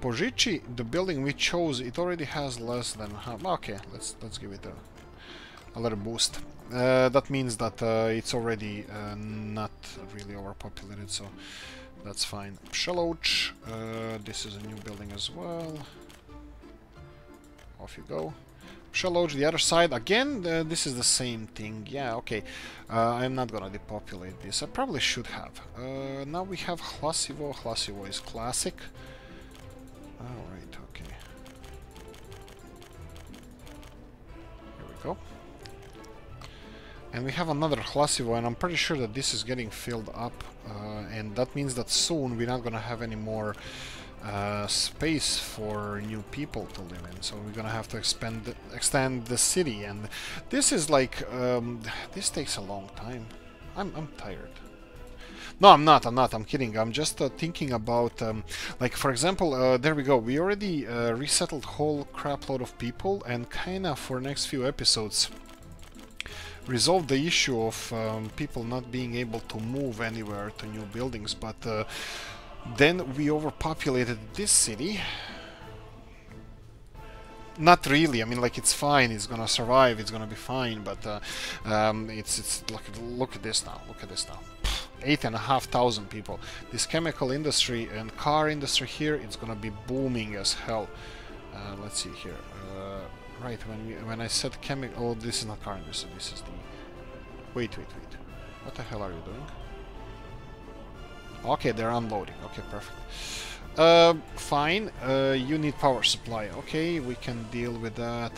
Požiči, the building we chose, it already has less than half. Okay, let's let's give it a, a little boost. Uh, that means that uh, it's already uh, not really overpopulated, so that's fine. Psheloch, uh, this is a new building as well. Off you go. Shaloj, the other side. Again, uh, this is the same thing. Yeah, okay. Uh, I'm not gonna depopulate this. I probably should have. Uh, now we have Hlasivo. Hlasivo is classic. Alright, okay. Here we go. And we have another Hlasivo, and I'm pretty sure that this is getting filled up. Uh, and that means that soon we're not gonna have any more uh, space for new people to live in. So we're gonna have to expand, extend the city, and this is like um, this takes a long time. I'm I'm tired. No, I'm not. I'm not. I'm kidding. I'm just uh, thinking about, um, like, for example, uh, there we go. We already uh, resettled whole crap load of people, and kinda for next few episodes resolve the issue of um, people not being able to move anywhere to new buildings, but uh, then we overpopulated this city. Not really. I mean, like it's fine. It's gonna survive. It's gonna be fine. But uh, um, it's it's look look at this now. Look at this now. Eight and a half thousand people. This chemical industry and car industry here, it's gonna be booming as hell. Uh, let's see here. Uh, right when we when I said chemical. Oh, this is not car industry. This is the Wait, wait, wait. What the hell are you doing? Okay, they're unloading. Okay, perfect. Uh, fine. Uh, you need power supply. Okay, we can deal with that.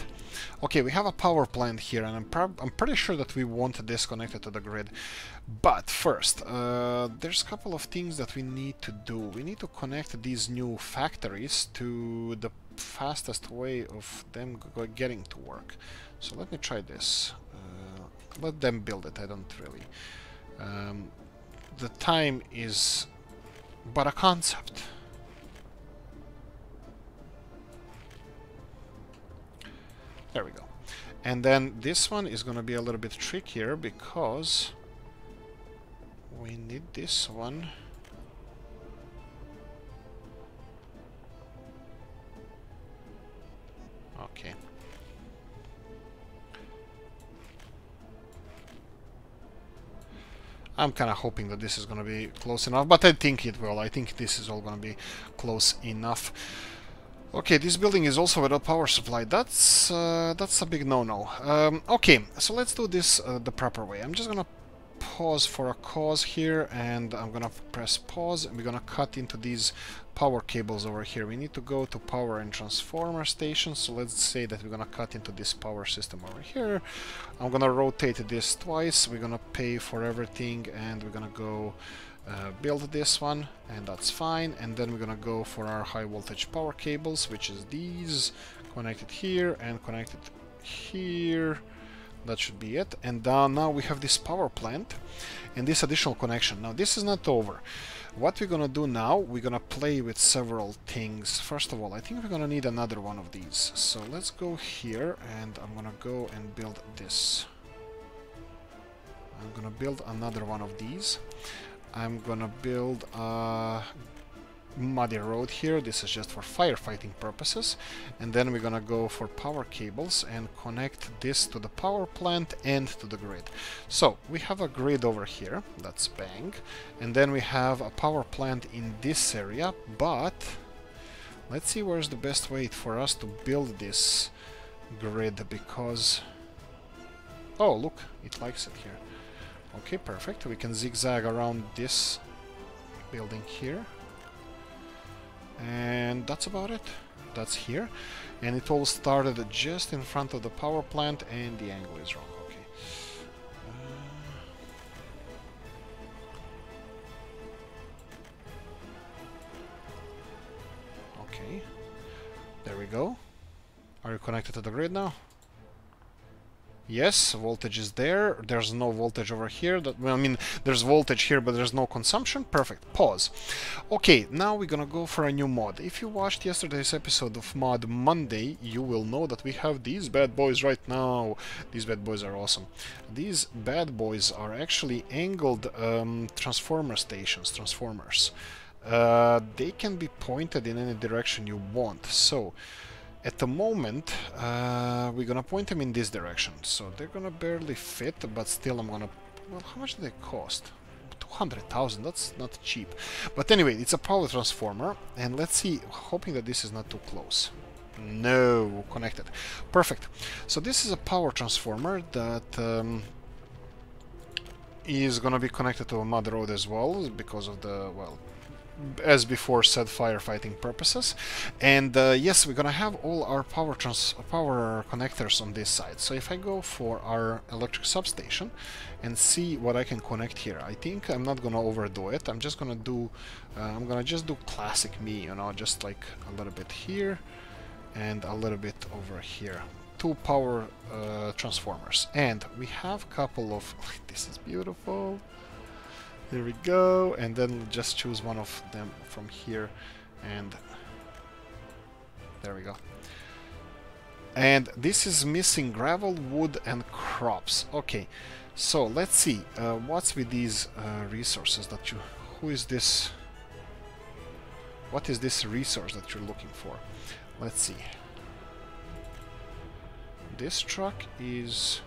Okay, we have a power plant here, and I'm, I'm pretty sure that we want this connected to the grid. But first, uh, there's a couple of things that we need to do. We need to connect these new factories to the fastest way of them getting to work. So let me try this. Uh, let them build it, I don't really... Um, the time is but a concept. There we go. And then this one is going to be a little bit trickier because we need this one. Okay. I'm kind of hoping that this is going to be close enough, but I think it will. I think this is all going to be close enough. Okay, this building is also without power supply. That's uh, that's a big no-no. Um, okay, so let's do this uh, the proper way. I'm just gonna pause for a cause here, and I'm gonna press pause, and we're gonna cut into these power cables over here. We need to go to power and transformer station, so let's say that we're gonna cut into this power system over here. I'm gonna rotate this twice, we're gonna pay for everything, and we're gonna go uh, build this one and that's fine. And then we're gonna go for our high voltage power cables which is these connected here and connected here. That should be it. And uh, now we have this power plant and this additional connection. Now this is not over what we're gonna do now we're gonna play with several things. First of all I think we're gonna need another one of these. So let's go here and I'm gonna go and build this. I'm gonna build another one of these. I'm gonna build a muddy road here. This is just for firefighting purposes. And then we're gonna go for power cables and connect this to the power plant and to the grid. So we have a grid over here, that's bang. And then we have a power plant in this area, but let's see where's the best way for us to build this grid because... Oh, look, it likes it here. Okay, perfect. We can zigzag around this building here. And that's about it. That's here. And it all started just in front of the power plant and the angle is wrong. Okay. Uh, okay. There we go. Are you connected to the grid now? Yes, voltage is there. There's no voltage over here. That well, I mean, there's voltage here, but there's no consumption. Perfect. Pause. Okay, now we're gonna go for a new mod. If you watched yesterday's episode of Mod Monday, you will know that we have these bad boys right now. These bad boys are awesome. These bad boys are actually angled um, transformer stations, transformers. Uh, they can be pointed in any direction you want. So, at the moment, uh, we're gonna point them in this direction. So they're gonna barely fit, but still I'm gonna... Well, how much do they cost? 200,000, that's not cheap. But anyway, it's a power transformer, and let's see, hoping that this is not too close. No, connected. Perfect. So this is a power transformer that um, is gonna be connected to a mud road as well, because of the, well, as before said firefighting purposes. And uh, yes we're gonna have all our power trans power connectors on this side. So if I go for our electric substation and see what I can connect here I think I'm not gonna overdo it. I'm just gonna do uh, I'm gonna just do classic me you know just like a little bit here and a little bit over here. Two power uh, transformers. And we have a couple of (laughs) this is beautiful there we go, and then just choose one of them from here, and there we go. And this is missing gravel, wood, and crops. Okay, so let's see, uh, what's with these uh, resources that you... Who is this? What is this resource that you're looking for? Let's see. This truck is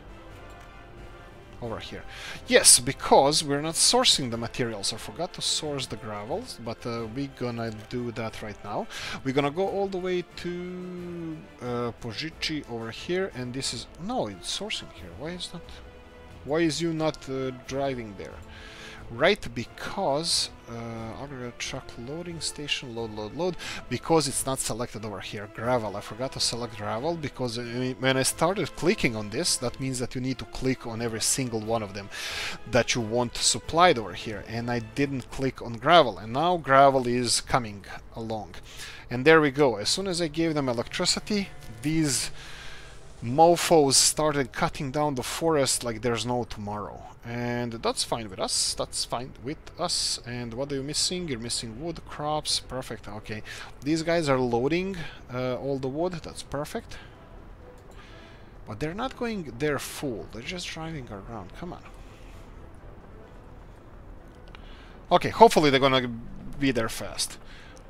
over here. Yes, because we're not sourcing the materials. I forgot to source the gravels, but uh, we're gonna do that right now. We're gonna go all the way to uh, Pojici over here, and this is... No, it's sourcing here. Why is that... Why is you not uh, driving there? Right, because uh, truck loading station, load, load, load, because it's not selected over here. Gravel, I forgot to select gravel because when I started clicking on this, that means that you need to click on every single one of them that you want supplied over here. And I didn't click on gravel, and now gravel is coming along. And there we go. As soon as I gave them electricity, these mofos started cutting down the forest like there's no tomorrow. And that's fine with us, that's fine with us. And what are you missing? You're missing wood, crops, perfect, okay. These guys are loading uh, all the wood, that's perfect. But they're not going there full, they're just driving around, come on. Okay, hopefully they're gonna be there fast.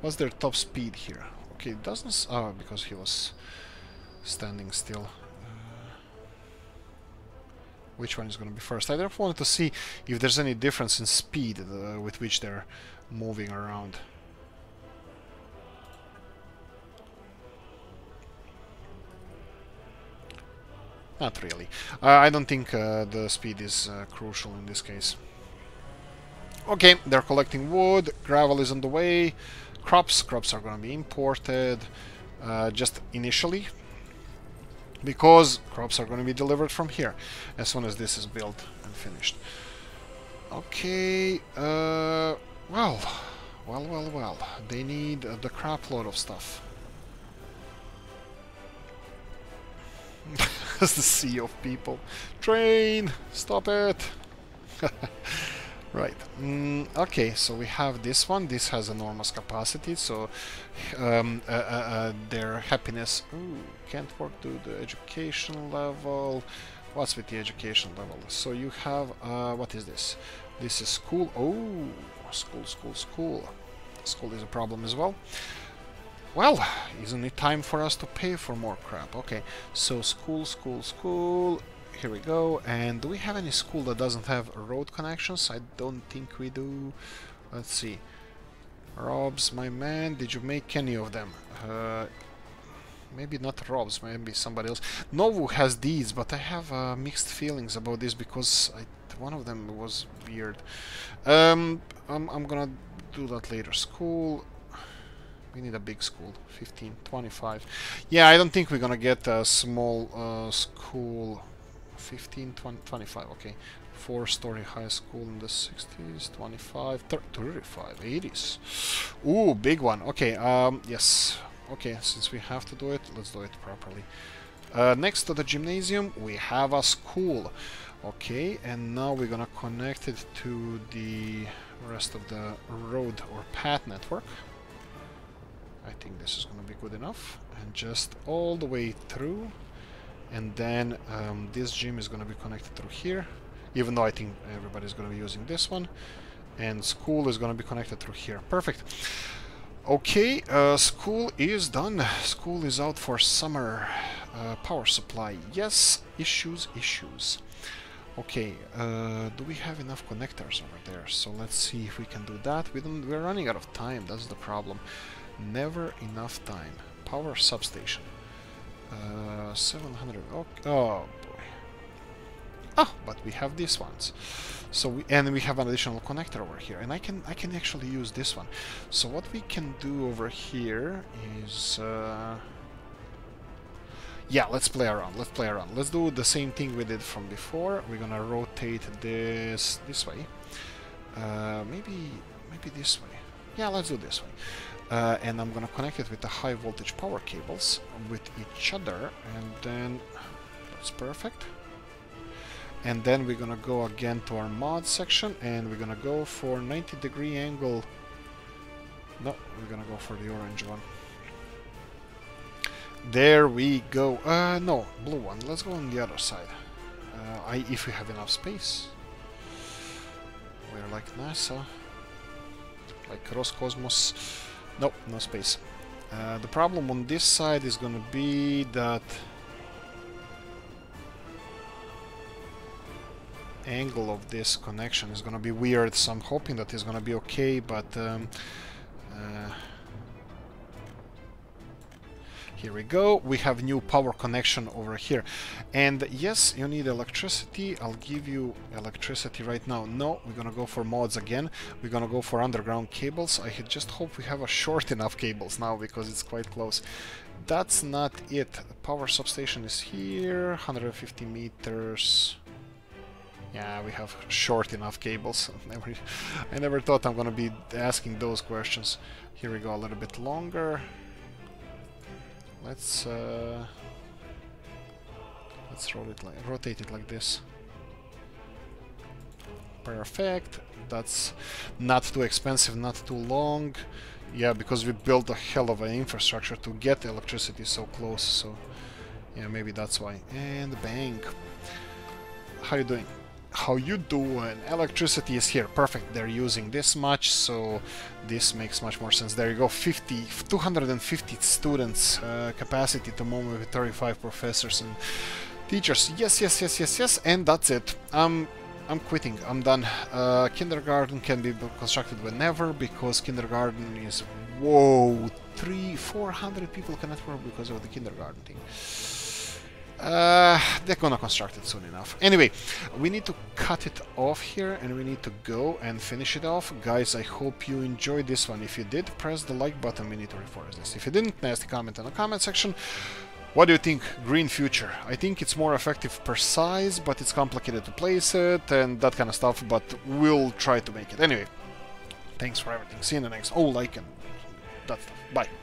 What's their top speed here? Okay, doesn't... Oh, because he was standing still which one is going to be first. I just wanted to see if there's any difference in speed uh, with which they're moving around. Not really. Uh, I don't think uh, the speed is uh, crucial in this case. Okay, they're collecting wood, gravel is on the way, crops, crops are going to be imported uh, just initially, because crops are going to be delivered from here as soon as this is built and finished. Okay, uh, well, well, well, well, they need uh, the crap load of stuff. (laughs) That's the sea of people. Train! Stop it! (laughs) Right. Mm, okay, so we have this one. This has enormous capacity, so um, uh, uh, uh, their happiness... Ooh, can't work to the education level. What's with the education level? So you have... Uh, what is this? This is school. Oh, school, school, school. School is a problem as well. Well, isn't it time for us to pay for more crap? Okay, so school, school, school here we go. And do we have any school that doesn't have road connections? I don't think we do. Let's see. Robs, my man, did you make any of them? Uh, maybe not Robs, maybe somebody else. Novu has these, but I have uh, mixed feelings about this because I, one of them was weird. Um, I'm, I'm gonna do that later. School, we need a big school 15 25 yeah i don't think we're gonna get a small uh, school 15, 20, 25, okay. Four-story high school in the 60s, 25, 35, 80s. Ooh, big one. Okay, um, yes. Okay, since we have to do it, let's do it properly. Uh, next to the gymnasium, we have a school. Okay, and now we're gonna connect it to the rest of the road or path network. I think this is gonna be good enough. And just all the way through and then um, this gym is going to be connected through here even though I think everybody's going to be using this one. And school is going to be connected through here. Perfect. Okay uh, school is done. School is out for summer. Uh, power supply. Yes issues issues. Okay uh, do we have enough connectors over there? So let's see if we can do that. We don't we're running out of time. That's the problem. Never enough time. Power substation uh, 700. Oh, oh boy. Oh, but we have these ones. So we, and we have an additional connector over here, and I can I can actually use this one. So what we can do over here is. Uh, yeah, let's play around. Let's play around. Let's do the same thing we did from before. We're gonna rotate this this way. Uh, maybe maybe this way. Yeah, let's do this way uh, and I'm gonna connect it with the high voltage power cables with each other and then that's perfect. And then we're gonna go again to our mod section and we're gonna go for 90 degree angle. No we're gonna go for the orange one. There we go. Uh no blue one. Let's go on the other side. Uh, I if we have enough space. We're like NASA. Like Roscosmos Nope, no space. Uh, the problem on this side is gonna be that angle of this connection is gonna be weird, so I'm hoping that it's gonna be okay, but um, uh, Here we go. We have new power connection over here. And yes, you need electricity. I'll give you electricity right now. No, we're gonna go for mods again. We're gonna go for underground cables. I just hope we have a short enough cables now because it's quite close. That's not it. Power substation is here. 150 meters. Yeah, we have short enough cables. (laughs) I never thought I'm gonna be asking those questions. Here we go, a little bit longer. Let's uh, let's roll it like rotate it like this. Perfect. That's not too expensive, not too long. Yeah, because we built a hell of an infrastructure to get electricity so close. So yeah, maybe that's why. And the bank. How you doing? How you do and Electricity is here. Perfect. They're using this much, so this makes much more sense. There you go. 50, 250 students uh, capacity to moment with 35 professors and teachers. Yes, yes, yes, yes, yes. And that's it. Um, I'm quitting. I'm done. Uh, kindergarten can be constructed whenever because kindergarten is whoa, three, four hundred people cannot work because of the kindergarten thing. Uh, they're gonna construct it soon enough. Anyway, we need to cut it off here and we need to go and finish it off. Guys, I hope you enjoyed this one. If you did, press the like button. We need to reforest this. If you didn't, nasty comment in the comment section. What do you think? Green Future. I think it's more effective per size, but it's complicated to place it and that kind of stuff, but we'll try to make it. Anyway, thanks for everything. See you in the next. Oh, like and that stuff. Bye.